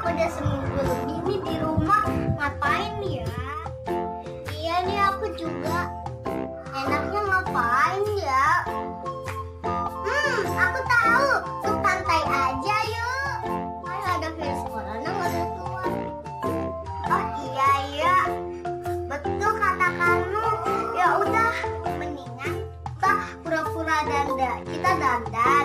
aku udah seminggu lebih nih di rumah. Ngapain ya? Iya nih aku juga. Enaknya ngapain ya? Hmm, aku tahu. Ke pantai aja yuk. Ayo ada virus corona nggak ada keluar. Oh iya iya. Betul kata kamu. Ya udah, mendingan kita pura-pura danda. Kita dandan,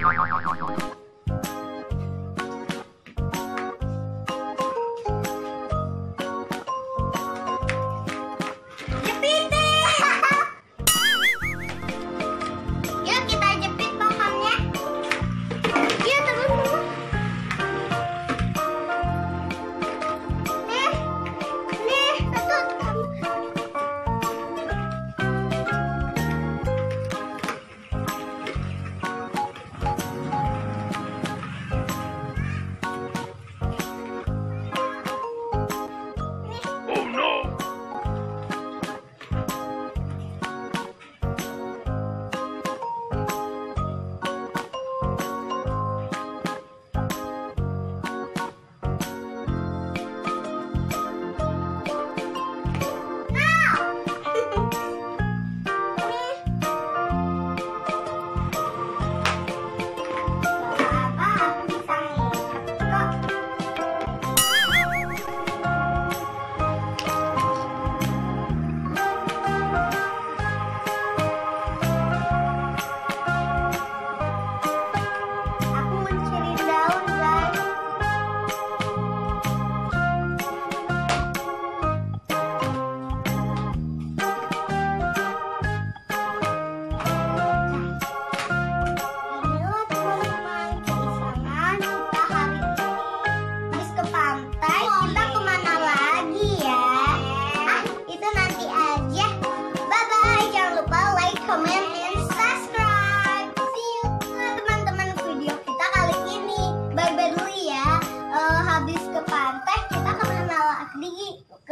よよよよよよよよよよ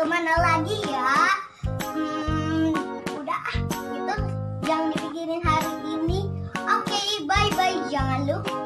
ke mana lagi ya? Hmm, udah ah gitu. Jangan dipikirin hari ini. Oke okay, bye bye jangan lupa